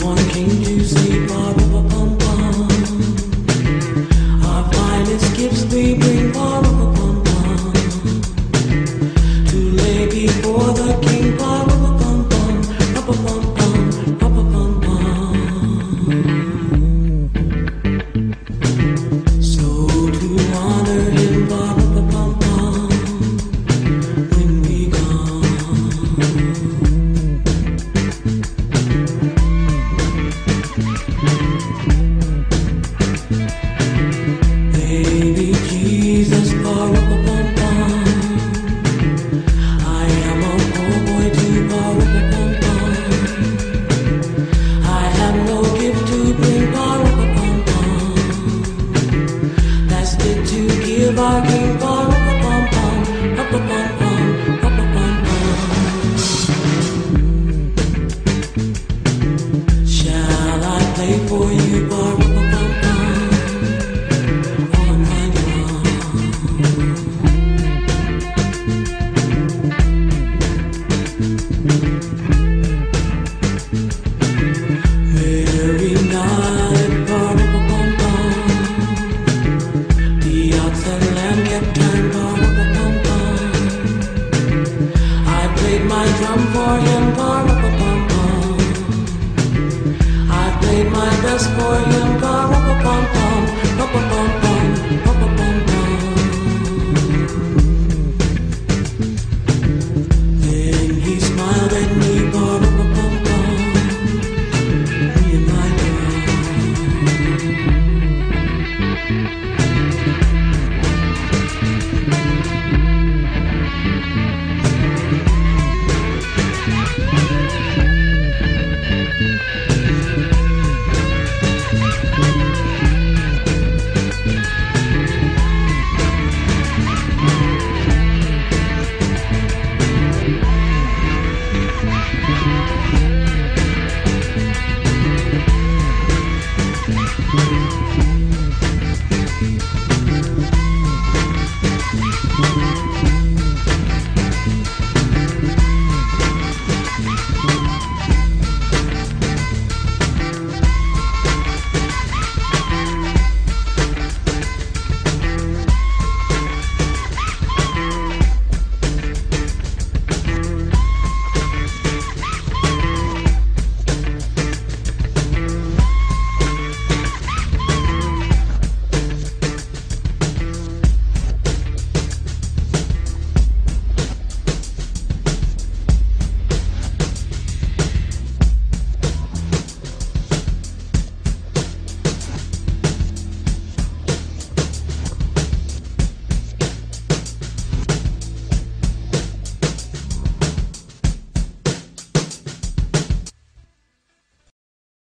One can you? Shall I play for you, Barbara? I played my drum for him for